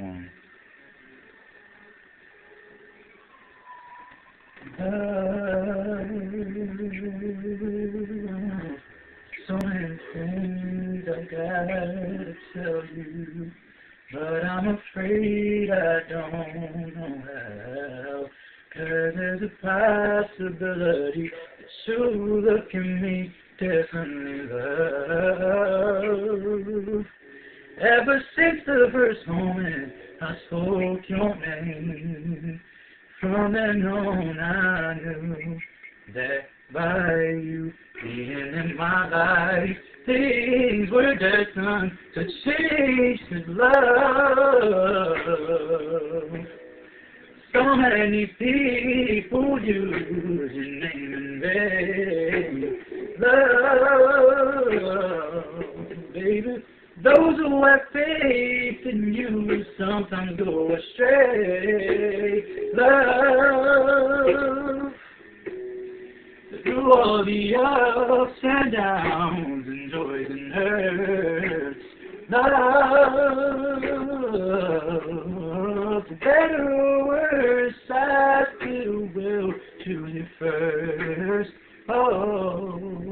So many things I gotta tell you, but I'm afraid I don't know how. Cause there's a possibility that you look at me differently, love. Ever since the first moment I spoke your name, from then on I knew that by you being in my life, things were destined to change with love. So many people use your name in vain. Love, baby. Those who have faith in you sometimes go astray. Love, through all the ups and downs and joys and hurts. Love, better or worse, I still will choose you first. Oh.